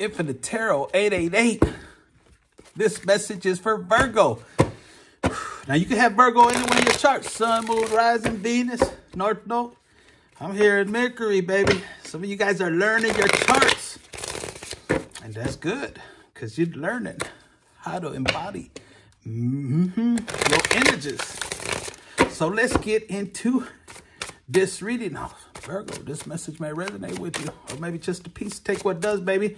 Infinite Tarot 888. This message is for Virgo. Now, you can have Virgo anywhere in your chart. Sun, Moon, Rising, Venus, North Node. I'm here in Mercury, baby. Some of you guys are learning your charts. And that's good because you're learning how to embody mm -hmm, your energies. So let's get into this reading. Now, Virgo, this message may resonate with you. Or maybe just a piece. Take what does, baby.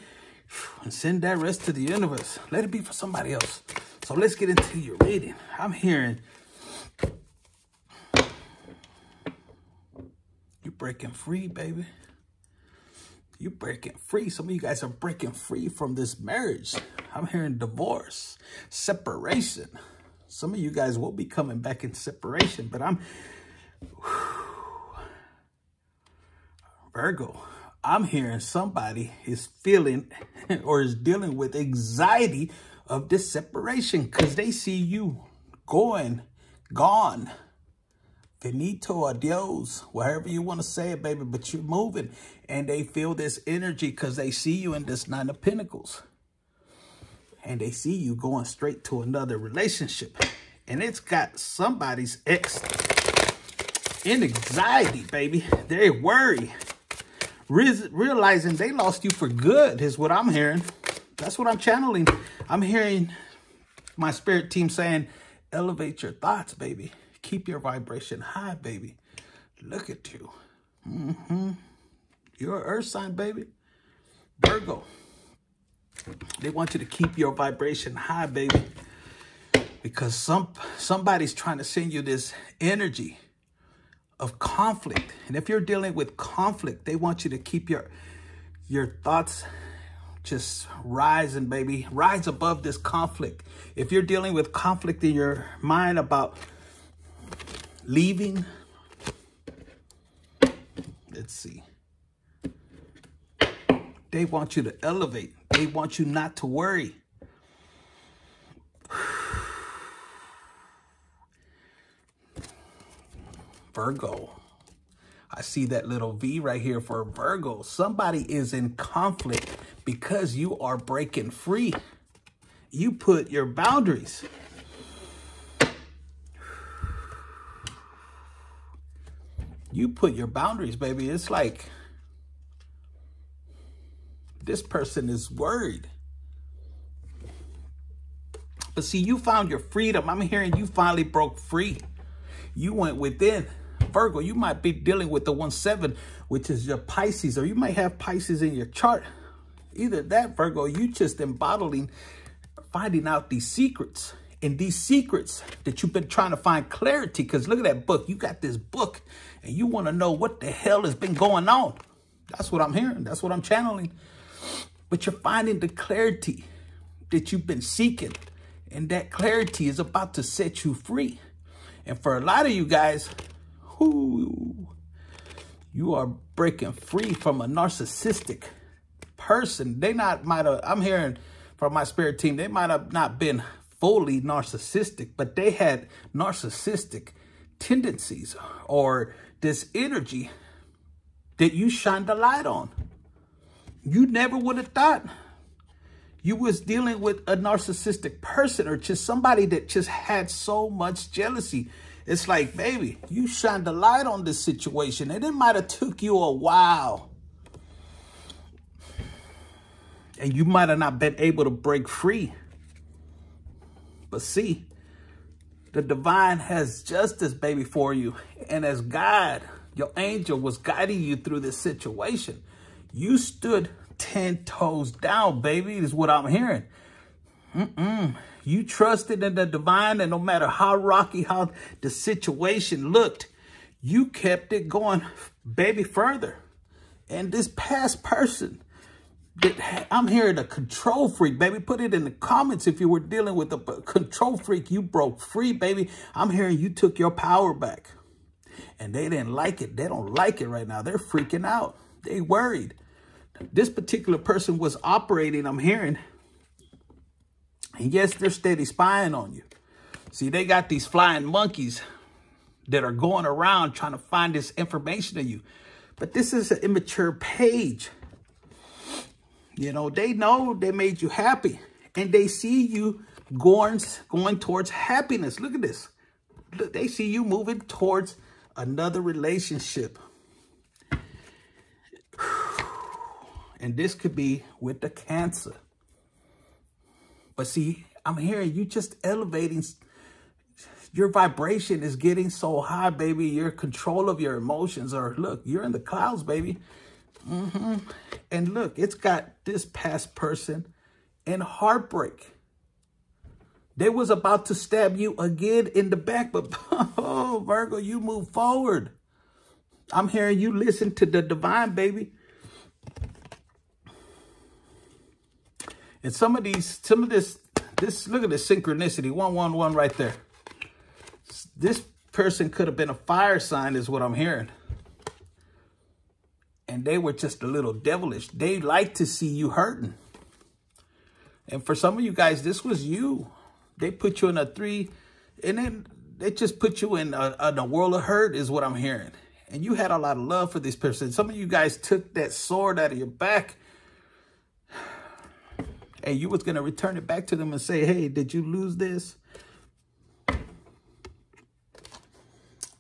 And send that rest to the universe. Let it be for somebody else. So let's get into your reading. I'm hearing you're breaking free, baby. You're breaking free. Some of you guys are breaking free from this marriage. I'm hearing divorce, separation. Some of you guys will be coming back in separation, but I'm Virgo. I'm hearing somebody is feeling or is dealing with anxiety of this separation because they see you going, gone. Finito, adios, whatever you want to say it, baby, but you're moving. And they feel this energy because they see you in this Nine of Pentacles. And they see you going straight to another relationship. And it's got somebody's ex in anxiety, baby. They worry. Realizing they lost you for good is what I'm hearing. That's what I'm channeling. I'm hearing my spirit team saying, elevate your thoughts, baby. Keep your vibration high, baby. Look at you. Mm -hmm. You're an earth sign, baby. Virgo. They want you to keep your vibration high, baby. Because some somebody's trying to send you this energy of conflict. And if you're dealing with conflict, they want you to keep your your thoughts just rising, baby. Rise above this conflict. If you're dealing with conflict in your mind about leaving, let's see. They want you to elevate. They want you not to worry. Virgo. I see that little V right here for Virgo. Somebody is in conflict because you are breaking free. You put your boundaries. You put your boundaries, baby. It's like this person is worried. But see, you found your freedom. I'm hearing you finally broke free. You went within. Virgo, you might be dealing with the 1-7, which is your Pisces, or you might have Pisces in your chart. Either that, Virgo, you just embodying, finding out these secrets. And these secrets that you've been trying to find clarity, because look at that book. You got this book, and you want to know what the hell has been going on. That's what I'm hearing. That's what I'm channeling. But you're finding the clarity that you've been seeking. And that clarity is about to set you free. And for a lot of you guys, you are breaking free from a narcissistic person. They not might have, I'm hearing from my spirit team, they might have not been fully narcissistic, but they had narcissistic tendencies or this energy that you shined the light on. You never would have thought you was dealing with a narcissistic person or just somebody that just had so much jealousy. It's like, baby, you shined the light on this situation and it might have took you a while. And you might have not been able to break free. But see, the divine has justice, baby, for you. And as God, your angel was guiding you through this situation, you stood 10 toes down, baby, is what I'm hearing. Mm-mm. You trusted in the divine, and no matter how rocky, how the situation looked, you kept it going, baby, further. And this past person, that I'm hearing a control freak, baby. Put it in the comments if you were dealing with a control freak. You broke free, baby. I'm hearing you took your power back. And they didn't like it. They don't like it right now. They're freaking out. They worried. This particular person was operating, I'm hearing, and yes, they're steady spying on you. See, they got these flying monkeys that are going around trying to find this information of you. But this is an immature page. You know, they know they made you happy and they see you going, going towards happiness. Look at this. They see you moving towards another relationship. And this could be with the cancer. But see, I'm hearing you just elevating. Your vibration is getting so high, baby. Your control of your emotions are, look, you're in the clouds, baby. Mm -hmm. And look, it's got this past person in heartbreak. They was about to stab you again in the back, but oh, Virgo, you move forward. I'm hearing you listen to the divine, baby. And some of these, some of this, this, look at the synchronicity, 111 right there. This person could have been a fire sign is what I'm hearing. And they were just a little devilish. They like to see you hurting. And for some of you guys, this was you. They put you in a three, and then they just put you in a, in a world of hurt is what I'm hearing. And you had a lot of love for this person. Some of you guys took that sword out of your back and you was going to return it back to them and say, hey, did you lose this?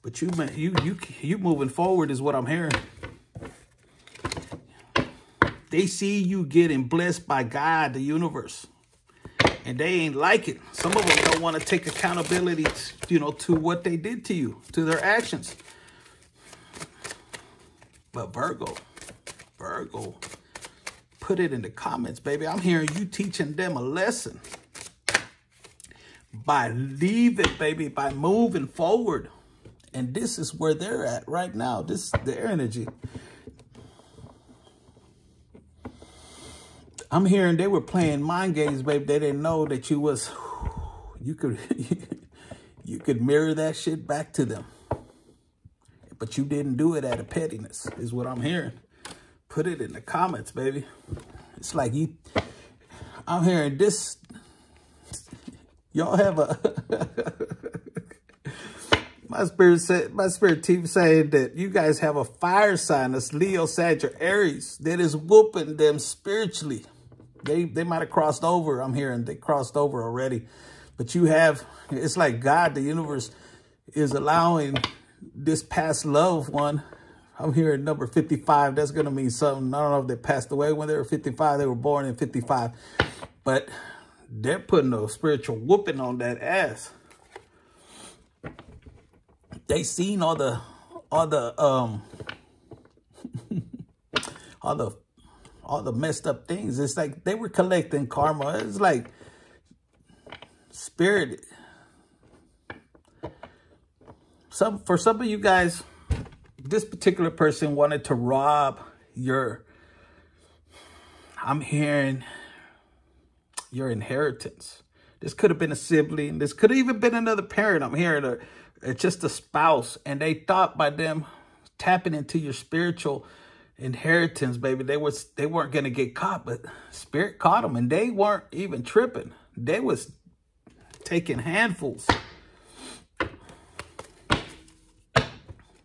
But you, you, you, you moving forward is what I'm hearing. They see you getting blessed by God, the universe. And they ain't like it. Some of them don't want to take accountability, you know, to what they did to you, to their actions. But Virgo, Virgo, put it in the comments, baby. I'm hearing you teaching them a lesson. By leaving, baby, by moving forward. And this is where they're at right now. This is their energy. I'm hearing they were playing mind games, baby. They didn't know that you was, you could, you could mirror that shit back to them. But you didn't do it out of pettiness, is what I'm hearing. Put it in the comments, baby. It's like you, I'm hearing this. Y'all have a, my spirit said, my spirit team saying that you guys have a fire sign, that's Leo, Sagittarius, Aries, that is whooping them spiritually. They, they might have crossed over. I'm hearing they crossed over already. But you have, it's like God, the universe is allowing this past loved one I'm hearing number 55. That's going to mean something. I don't know if they passed away when they were 55. They were born in 55. But they're putting a spiritual whooping on that ass. They seen all the, all the, um, all the, all the messed up things. It's like they were collecting karma. It's like spirit. Some, for some of you guys, this particular person wanted to rob your, I'm hearing your inheritance. This could have been a sibling. This could have even been another parent. I'm hearing a, a, just a spouse. And they thought by them tapping into your spiritual inheritance, baby, they was they weren't to get caught. But spirit caught them and they weren't even tripping. They was taking handfuls.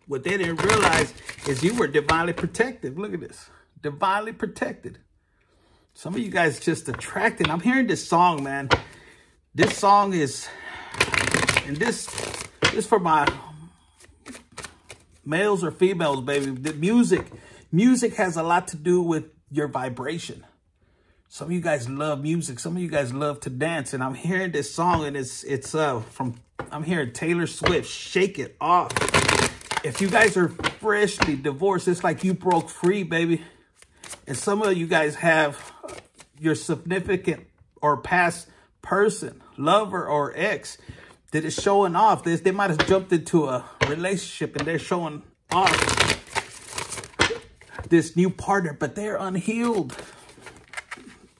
What they didn't realize is you were divinely protected. Look at this. Divinely protected. Some of you guys just attracted. I'm hearing this song, man. This song is, and this, this for my males or females, baby. The music, music has a lot to do with your vibration. Some of you guys love music. Some of you guys love to dance. And I'm hearing this song and it's, it's uh, from, I'm hearing Taylor Swift, Shake It Off. If you guys are freshly divorced, it's like you broke free, baby. And some of you guys have your significant or past person, lover or ex, that is showing off. This they might have jumped into a relationship and they're showing off this new partner, but they're unhealed.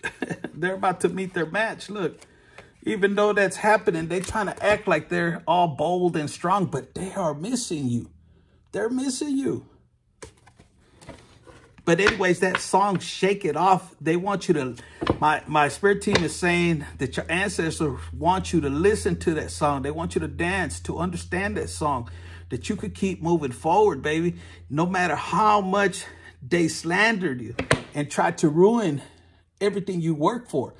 they're about to meet their match. Look, even though that's happening, they're trying to act like they're all bold and strong, but they are missing you. They're missing you. But anyways, that song, Shake It Off, they want you to, my, my spirit team is saying that your ancestors want you to listen to that song. They want you to dance, to understand that song, that you could keep moving forward, baby. No matter how much they slandered you and tried to ruin everything you work for.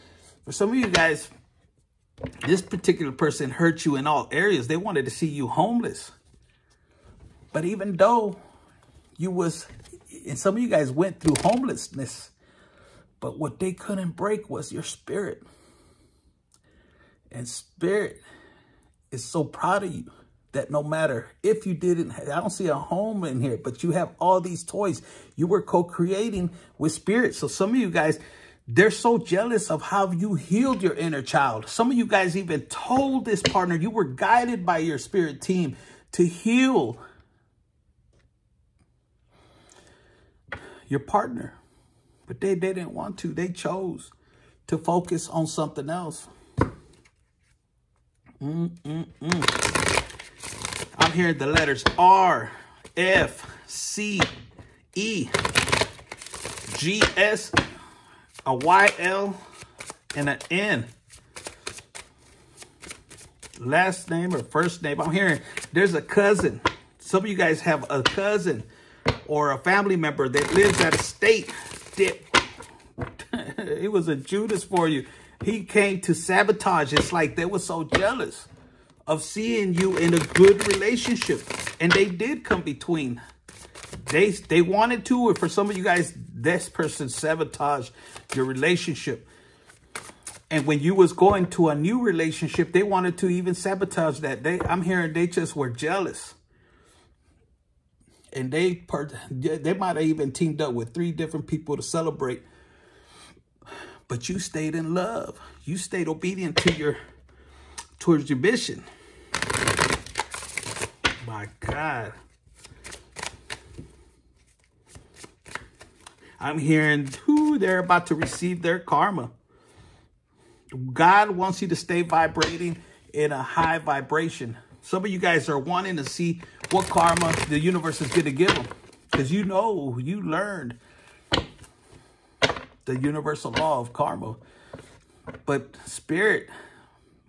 For some of you guys, this particular person hurt you in all areas. They wanted to see you homeless. But even though you was, and some of you guys went through homelessness, but what they couldn't break was your spirit. And spirit is so proud of you that no matter if you didn't, I don't see a home in here, but you have all these toys. You were co-creating with spirit. So some of you guys, they're so jealous of how you healed your inner child. Some of you guys even told this partner, you were guided by your spirit team to heal your partner. But they, they didn't want to. They chose to focus on something else. Mm, mm, mm. I'm hearing the letters R, F, C, E, G, S, a Y, L, and an N. Last name or first name. I'm hearing there's a cousin. Some of you guys have a cousin or a family member that lives at a state that it was a Judas for you. He came to sabotage. It's like they were so jealous of seeing you in a good relationship. And they did come between. They they wanted to, and for some of you guys, this person sabotaged your relationship. And when you was going to a new relationship, they wanted to even sabotage that. They I'm hearing they just were jealous. And they they might have even teamed up with three different people to celebrate. But you stayed in love. You stayed obedient to your towards your mission my God. I'm hearing who they're about to receive their karma. God wants you to stay vibrating in a high vibration. Some of you guys are wanting to see what karma the universe is going to give them. Because you know, you learned the universal law of karma. But spirit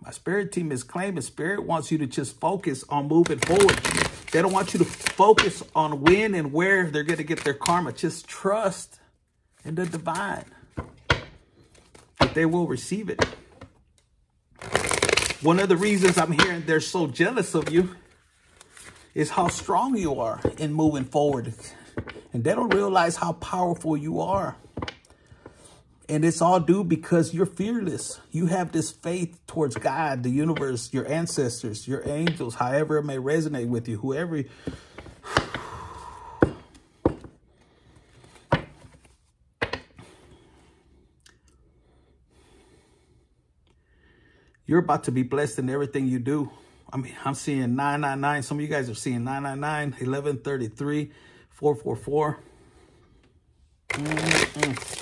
my spirit team is claiming spirit wants you to just focus on moving forward. They don't want you to focus on when and where they're going to get their karma. Just trust in the divine that they will receive it. One of the reasons I'm hearing they're so jealous of you is how strong you are in moving forward. And they don't realize how powerful you are. And it's all due because you're fearless. You have this faith towards God, the universe, your ancestors, your angels, however it may resonate with you, whoever. You're about to be blessed in everything you do. I mean, I'm seeing 999. Some of you guys are seeing 999, 1133, 444. Mm -mm.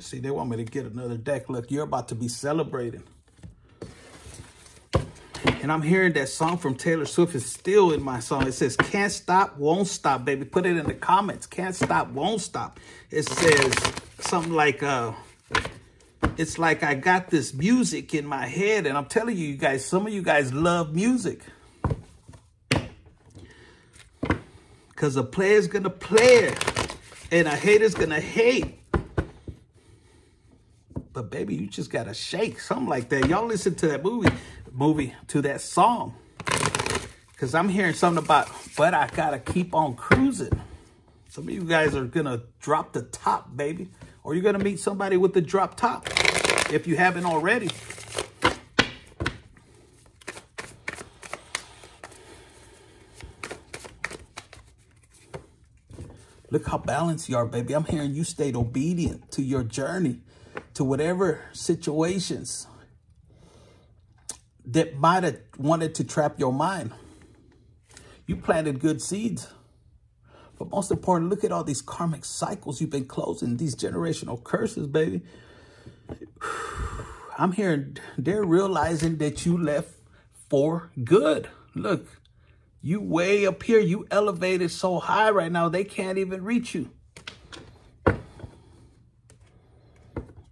See, they want me to get another deck. Look, you're about to be celebrating. And I'm hearing that song from Taylor Swift is still in my song. It says, can't stop, won't stop, baby. Put it in the comments. Can't stop, won't stop. It says something like, uh, it's like I got this music in my head. And I'm telling you, you guys, some of you guys love music. Because a player's going to play it. And a hater's going to hate. But baby, you just gotta shake, something like that. Y'all listen to that movie, movie, to that song. Cause I'm hearing something about, but I gotta keep on cruising. Some of you guys are gonna drop the top, baby. Or you're gonna meet somebody with the drop top, if you haven't already. Look how balanced you are, baby. I'm hearing you stayed obedient to your journey to whatever situations that might have wanted to trap your mind. You planted good seeds. But most important, look at all these karmic cycles you've been closing, these generational curses, baby. I'm hearing they're realizing that you left for good. Look, you way up here, you elevated so high right now, they can't even reach you.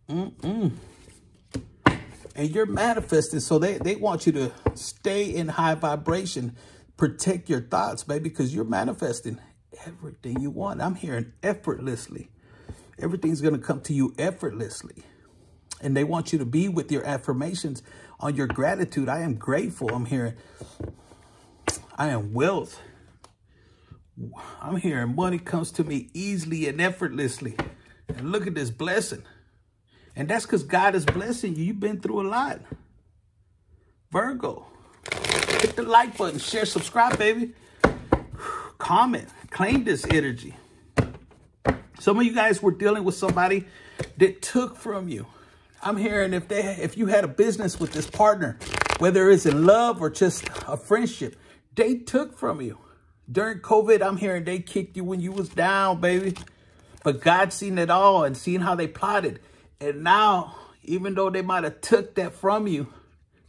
Mm-mm. And you're manifesting. So they, they want you to stay in high vibration. Protect your thoughts, baby, because you're manifesting everything you want. I'm hearing effortlessly. Everything's going to come to you effortlessly. And they want you to be with your affirmations on your gratitude. I am grateful. I'm hearing, I am wealth. I'm hearing money comes to me easily and effortlessly. And look at this blessing. And that's because God is blessing you. You've been through a lot. Virgo, hit the like button, share, subscribe, baby. Comment, claim this energy. Some of you guys were dealing with somebody that took from you. I'm hearing if they if you had a business with this partner, whether it's in love or just a friendship, they took from you. During COVID, I'm hearing they kicked you when you was down, baby. But God seen it all and seen how they plotted. And now, even though they might have took that from you,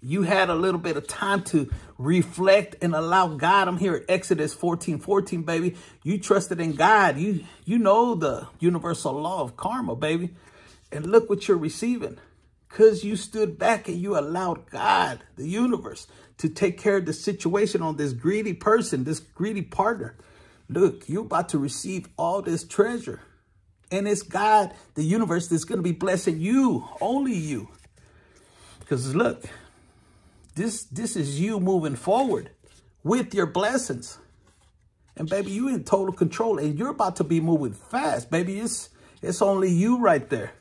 you had a little bit of time to reflect and allow God. I'm here at Exodus 14, 14, baby. You trusted in God. You, you know the universal law of karma, baby. And look what you're receiving. Because you stood back and you allowed God, the universe, to take care of the situation on this greedy person, this greedy partner. Look, you're about to receive all this treasure. And it's God, the universe, that's going to be blessing you, only you. Because look, this, this is you moving forward with your blessings. And baby, you in total control and you're about to be moving fast. Baby, it's, it's only you right there.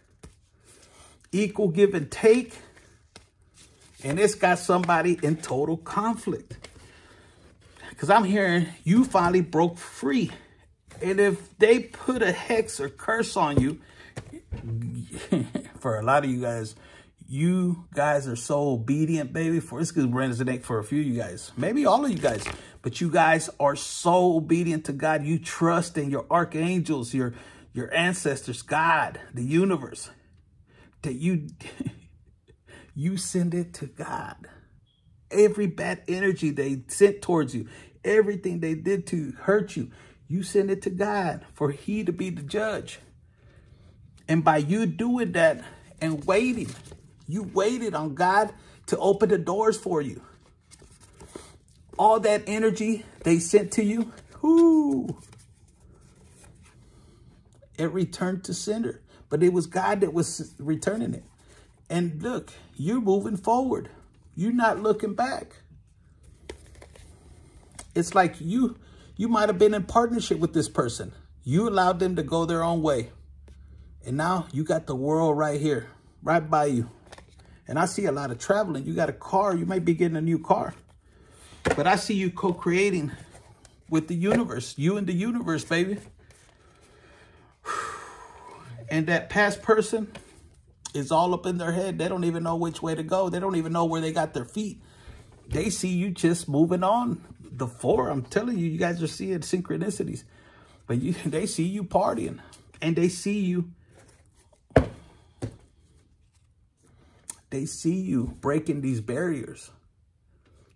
Equal give and take. And it's got somebody in total conflict. Because I'm hearing you finally broke free. And if they put a hex or curse on you, for a lot of you guys, you guys are so obedient, baby. For this is resonate for a few of you guys, maybe all of you guys, but you guys are so obedient to God. You trust in your archangels, your your ancestors, God, the universe, that you you send it to God. Every bad energy they sent towards you, everything they did to hurt you, you send it to God for he to be the judge. And by you doing that and waiting, you waited on God to open the doors for you. All that energy they sent to you, whoo, it returned to sender. But it was God that was returning it. And look, you're moving forward. You're not looking back. It's like you you might have been in partnership with this person. You allowed them to go their own way. And now you got the world right here, right by you. And I see a lot of traveling. You got a car. You might be getting a new car. But I see you co-creating with the universe. You and the universe, baby. And that past person is all up in their head. They don't even know which way to go. They don't even know where they got their feet. They see you just moving on the floor. I'm telling you, you guys are seeing synchronicities. But you, they see you partying. And they see you. They see you breaking these barriers.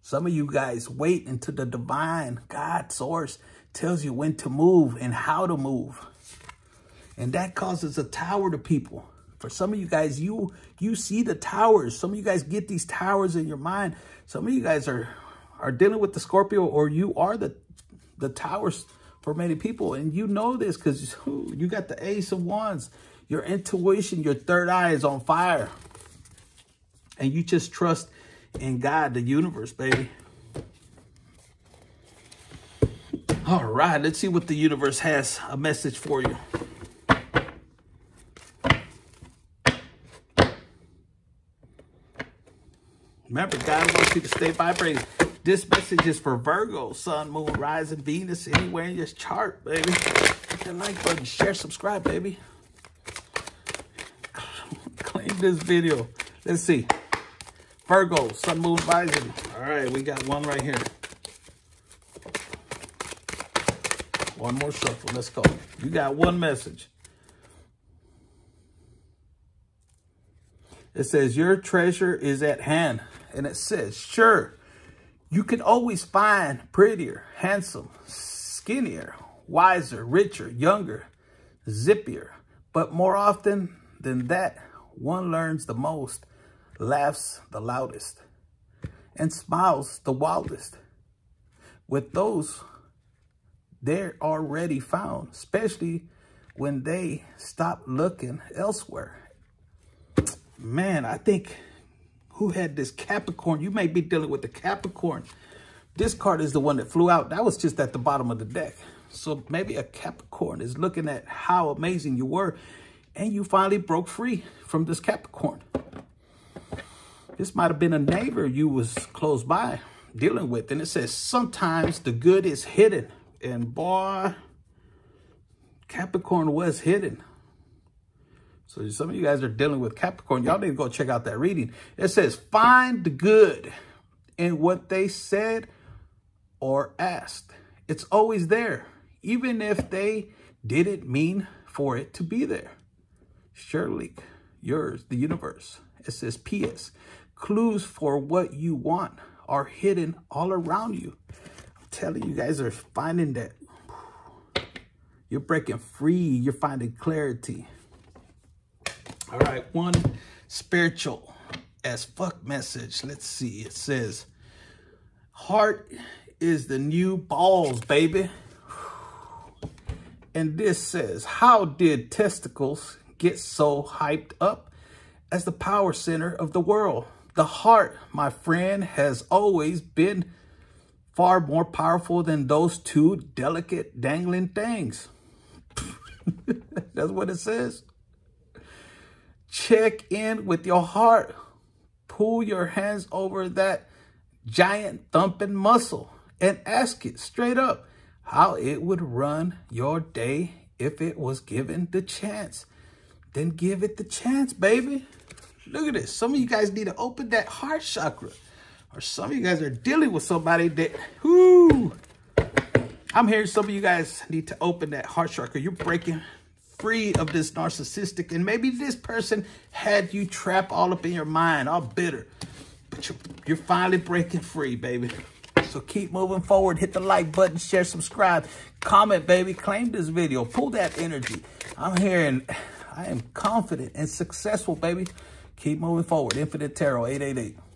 Some of you guys wait until the divine God source tells you when to move and how to move. And that causes a tower to people. For some of you guys, you you see the towers. Some of you guys get these towers in your mind. Some of you guys are are dealing with the Scorpio or you are the, the towers for many people. And you know this because you got the ace of wands. Your intuition, your third eye is on fire. And you just trust in God, the universe, baby. All right, let's see what the universe has a message for you. Remember, God wants you to stay vibrating. This message is for Virgo, Sun, Moon, Rising, Venus, anywhere in your chart, baby. Hit that like button, share, subscribe, baby. Claim this video. Let's see. Virgo, Sun, Moon, Rising. All right, we got one right here. One more shuffle. Let's go. You got one message. It says, your treasure is at hand. And it says, sure, you can always find prettier, handsome, skinnier, wiser, richer, younger, zippier. But more often than that, one learns the most, laughs the loudest, and smiles the wildest. With those, they're already found, especially when they stop looking elsewhere. Man, I think who had this Capricorn? You may be dealing with the Capricorn. This card is the one that flew out. That was just at the bottom of the deck. So maybe a Capricorn is looking at how amazing you were and you finally broke free from this Capricorn. This might have been a neighbor you was close by dealing with. And it says, sometimes the good is hidden. And boy, Capricorn was hidden. So some of you guys are dealing with Capricorn. Y'all need to go check out that reading. It says, find the good in what they said or asked. It's always there, even if they didn't mean for it to be there. Surely, yours, the universe. It says, P.S. Clues for what you want are hidden all around you. I'm telling you guys are finding that you're breaking free. You're finding clarity. All right, one spiritual as fuck message. Let's see. It says, heart is the new balls, baby. And this says, how did testicles get so hyped up as the power center of the world? The heart, my friend, has always been far more powerful than those two delicate dangling things. That's what it says. Check in with your heart. Pull your hands over that giant thumping muscle and ask it straight up how it would run your day if it was given the chance. Then give it the chance, baby. Look at this. Some of you guys need to open that heart chakra. Or some of you guys are dealing with somebody that, whoo, I'm hearing some of you guys need to open that heart chakra. You're breaking free of this narcissistic. And maybe this person had you trapped all up in your mind, all bitter. But you're, you're finally breaking free, baby. So keep moving forward. Hit the like button, share, subscribe, comment, baby. Claim this video. Pull that energy. I'm hearing, I am confident and successful, baby. Keep moving forward. Infinite Tarot 888.